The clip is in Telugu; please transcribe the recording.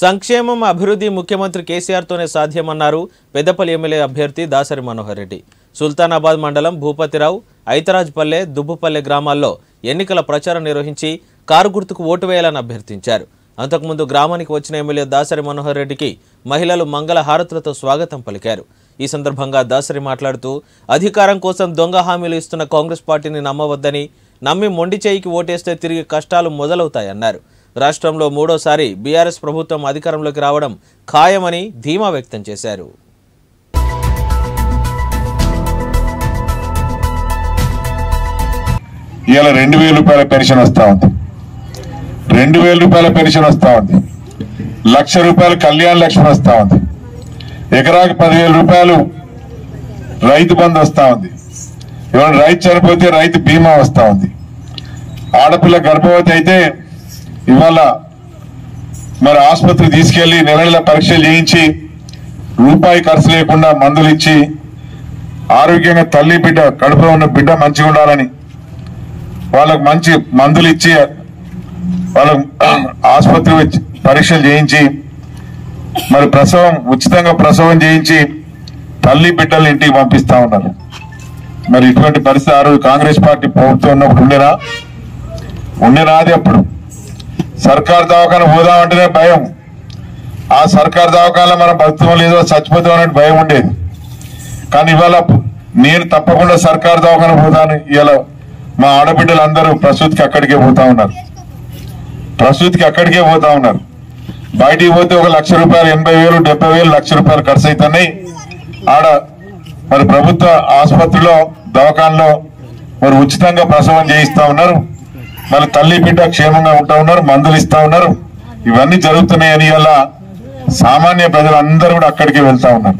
సంక్షేమం అభివృద్ధి ముఖ్యమంత్రి కేసీఆర్తోనే సాధ్యమన్నారు పెద్దపల్లి ఎమ్మెల్యే అభ్యర్థి దాసరి మనోహర్ రెడ్డి. సుల్తానాబాద్ మండలం భూపతిరావు ఐతరాజ్పల్లె దుబ్బుపల్లె గ్రామాల్లో ఎన్నికల ప్రచారం నిర్వహించి కారు గుర్తుకు ఓటు వేయాలని అభ్యర్థించారు. అంతకుముందు గ్రామానికి వచ్చిన ఎమ్మెల్యే దాసరి మనోహర్ రెడ్డికి మహిళలు మంగళ హారతులతో స్వాగతం పలికారు. ఈ సందర్భంగా దాసరి మాట్లాడుతూ అధికారం కోసం దొంగ హామీలు ఇస్తున్న కాంగ్రెస్ పార్టీని నమ్మవద్దని నమ్మి మొండి చేయికి ఓటేస్తే తిరిగి కష్టాలు మొదలవుతాయన్నారు. రాష్ట్రంలో మూడోసారి బీఆర్ఎస్ ప్రభుత్వం అధికారంలోకి రావడం ఖాయమని ధీమా వ్యక్తం చేశారు. ఇవాళ రెండు వేల రూపాయల పెన్షన్ వస్తా ఉంది. రెండు వేల రూపాయల పెన్షన్ వస్తా ఉంది. లక్ష రూపాయలు కళ్యాణ లక్ష్మి వస్తా ఉంది. ఎకరాకి పదివేల రూపాయలు రైతు బంధు వస్తా ఉంది. ఇవాళ రైతు చనిపోతే రైతు బీమా వస్తా ఉంది. ఆడపిల్ల గర్భవతి అయితే ఇవాళ మరి ఆసుపత్రి తీసుకెళ్ళి నెల పరీక్షలు చేయించి రూపాయి ఖర్చు లేకుండా మందులు ఇచ్చి ఆరోగ్యంగా తల్లి బిడ్డ కడుపులో ఉన్న బిడ్డ మంచిగా ఉండాలని వాళ్ళకు మంచి మందులు ఇచ్చి వాళ్ళకు ఆసుపత్రి పరీక్షలు చేయించి మరి ప్రసవం ఉచితంగా ప్రసవం చేయించి తల్లి బిడ్డలు ఇంటికి పంపిస్తా ఉన్నారు. మరి ఇటువంటి పరిస్థితి ఆ రోజు కాంగ్రెస్ పార్టీ ప్రభుత్వం ఉన్నప్పుడు ఉండేనా? ఉండేనాది అప్పుడు? సర్కార్ దవాఖాన పోదామంటేనే భయం. ఆ సర్కార్ దవాఖానలో మనం బతుకుతాం లేదో చచ్చిపోతాం అనే భయం ఉండేది. కానీ ఇవాళ నేను తప్పకుండా సర్కార్ దవాఖాన పోతాను. ఇవాళ మా ఆడబిడ్డలు అందరూ ప్రసూతికి అక్కడికే పోతా ఉన్నారు. ప్రసూతికి అక్కడికే పోతా ఉన్నారు. బయటికి పోతే ఒక లక్ష రూపాయలు ఎనభై వేలు డెబ్బై వేలు లక్ష రూపాయలు ఖర్చు అవుతున్నాయి ఆడ మరి ప్రభుత్వ ఆసుపత్రిలో దవాఖానలో మరి ఉచితంగా ప్రసవం చేయిస్తా ఉన్నారు. మరి తల్లి బిడ్డ క్షేమంగా ఉంటా ఉన్నారు మందులు ఇస్తా ఉన్నారు. ఇవన్నీ జరుగుతున్నాయని అలా సామాన్య ప్రజలందరూ కూడా అక్కడికి వెళ్తా ఉన్నారు.